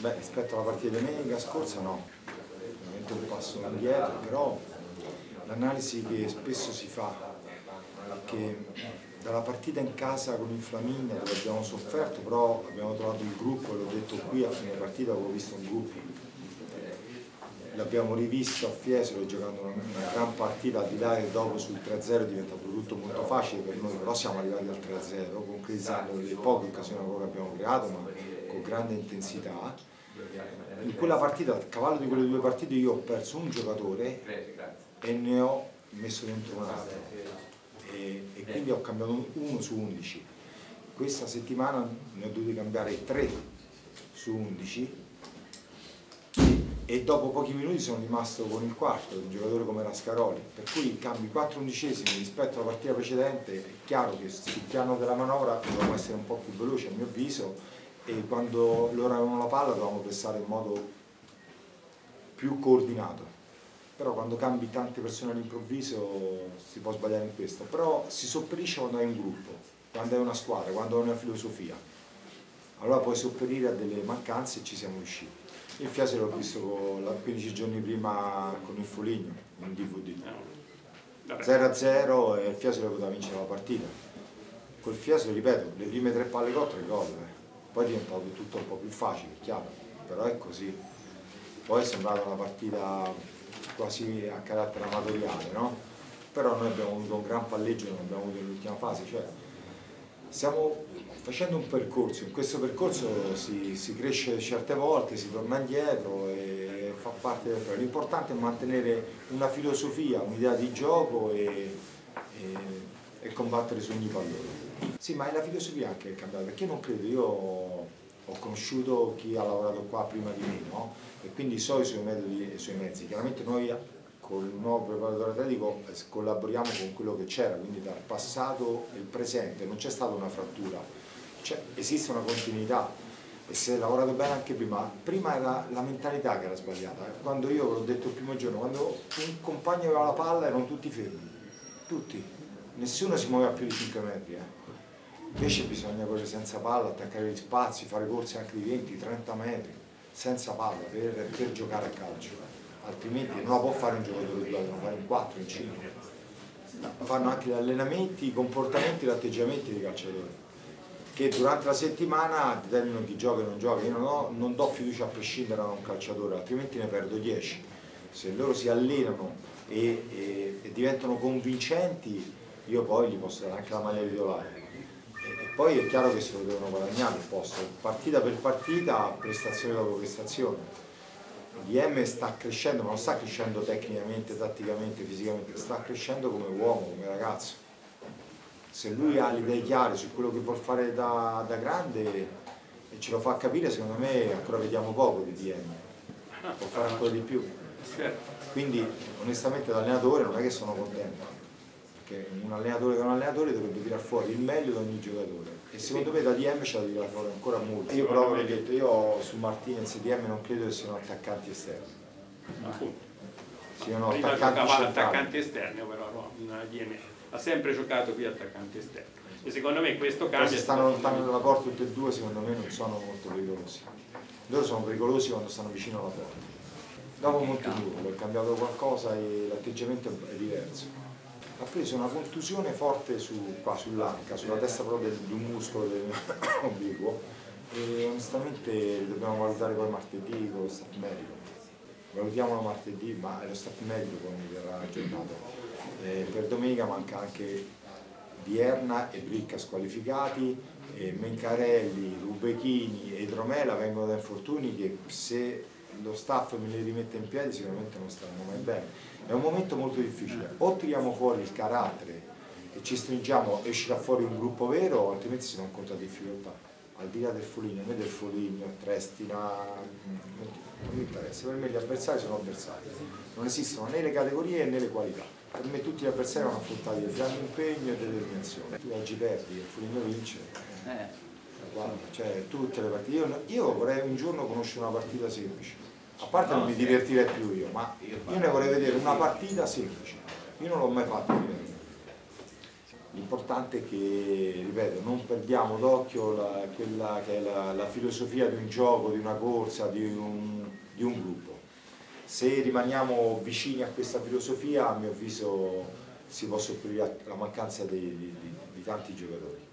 Beh, rispetto alla partita di domenica scorsa no, veramente un passo indietro, però l'analisi che spesso si fa è che dalla partita in casa con il Flaminia dove abbiamo sofferto, però abbiamo trovato il gruppo, l'ho detto qui a fine partita, avevo visto un gruppo, l'abbiamo rivisto a Fiesole giocando una, una, gran partita, al di là che dopo sul 3-0 è diventato tutto molto facile per noi, però siamo arrivati al 3-0, concretizzando le poche occasioni che abbiamo creato, ma con grande intensità. In quella partita, a cavallo di quelle due partite, io ho perso un giocatore e ne ho messo dentro un altro e, e quindi ho cambiato uno su 11. Questa settimana ne ho dovuti cambiare 3 su 11 e dopo pochi minuti sono rimasto con il quarto, un giocatore come Rascaroli, per cui cambi 4 undicesimi rispetto alla partita precedente, è chiaro che sul piano della manovra dobbiamo essere un po' più veloci a mio avviso e quando loro avevano la palla dovevamo pressare in modo più coordinato, però quando cambi tante persone all'improvviso si può sbagliare in questo, però si sopperisce quando hai un gruppo, quando hai una squadra, quando hai una filosofia, allora puoi sopperire a delle mancanze e ci siamo riusciti. Il Fiase l'ho visto 15 giorni prima con il Foligno in DVD. 0-0 e il Fiase poteva vincere la partita. Col Fiase, ripeto, le prime tre palle cotte gol, eh. Poi è diventato tutto un po' più facile, chiaro, però è così. Poi è sembrata una partita quasi a carattere amatoriale, no? Però noi abbiamo avuto un gran palleggio non abbiamo avuto nell'ultima fase, cioè stiamo facendo un percorso, in questo percorso si, si, cresce certe volte, si torna indietro e fa parte del L'importante è mantenere una filosofia, un'idea di gioco e, e, e, combattere su ogni pallone. Sì, ma è la filosofia anche che è cambiata, perché io non credo, io ho conosciuto chi ha lavorato qua prima di me, no? E quindi so i suoi metodi e i suoi mezzi. Chiaramente noi con il nuovo preparatore atletico collaboriamo con quello che c'era, quindi dal passato e il presente, non c'è stata una frattura, cioè, esiste una continuità e si è lavorato bene anche prima, prima era la mentalità che era sbagliata, quando io l'ho detto il primo giorno, quando un compagno aveva la palla erano tutti fermi, tutti, nessuno si muoveva più di 5 metri, eh. invece bisogna correre senza palla, attaccare gli spazi, fare corse anche di 20-30 metri, senza palla per, per giocare a calcio altrimenti non la può fare un giocatore di devono fare in 4, in 5. Fanno anche gli allenamenti, i comportamenti, gli atteggiamenti dei calciatori che durante la settimana determinano chi gioca e non gioca. Io non, ho, non do fiducia a prescindere da un calciatore, altrimenti ne perdo 10. Se loro si allenano e, e, e diventano convincenti, io poi gli posso dare anche la maglia titolare. E, e poi è chiaro che se lo devono guadagnare il posto, partita per partita, prestazione dopo prestazione l'IM sta crescendo, ma non sta crescendo tecnicamente, tatticamente, fisicamente, sta crescendo come uomo, come ragazzo. Se lui ha le idee chiare su quello che vuol fare da, da grande e ce lo fa capire, secondo me ancora vediamo poco di DM, può fare ancora di più. Quindi onestamente da allenatore non è che sono contento, perché un allenatore che è un allenatore dovrebbe tirare fuori il meglio da ogni giocatore e secondo me da DM c'è da tirare fuori ancora molto. Io però ho detto, io su Martinez e DM non credo che siano attaccanti esterni. Appunto. Siano Prima attaccanti giocava centrali. l'attaccante esterno, però no, DM ha sempre giocato qui attaccanti esterni. E secondo me in questo caso se stanno lontano dalla porta tutti e due secondo me non sono molto pericolosi. Loro sono pericolosi quando stanno vicino alla porta. Dopo molto duro, è cambiato qualcosa e l'atteggiamento è diverso. Ha preso una contusione forte su, qua sull'anca, sulla testa proprio del- di un muscolo dell'obliquo e onestamente dobbiamo valutare poi martedì con lo staff medico. Valutiamolo martedì, ma è lo staff medico poi mi verrà aggiornato. Eh, per domenica manca anche Vierna e Bricca squalificati, e Mencarelli, Rubechini e Idromela vengono da infortuni che se lo staff me li rimette in piedi sicuramente non staranno mai bene. È un momento molto difficile, o tiriamo fuori il carattere e ci stringiamo e uscirà fuori un gruppo vero, altrimenti si non conta difficoltà. Al di là del Foligno, a del Foligno, Trestina, non mi interessa, per me gli avversari sono avversari, non esistono né le categorie né le qualità. Per me tutti gli avversari vanno affrontati da grande impegno e determinazione. Tu oggi perdi, il Foligno vince. Eh, Guarda, cioè tutte le partite. Io, io vorrei un giorno conoscere una partita semplice. A parte non mi divertirei più io, ma io ne vorrei vedere una partita semplice. Io non l'ho mai fatta. L'importante è che, ripeto, non perdiamo d'occhio la, quella che è la, la, filosofia di un gioco, di una corsa, di un, di un gruppo. Se rimaniamo vicini a questa filosofia, a mio avviso, si può sopperire la mancanza di, di, di tanti giocatori.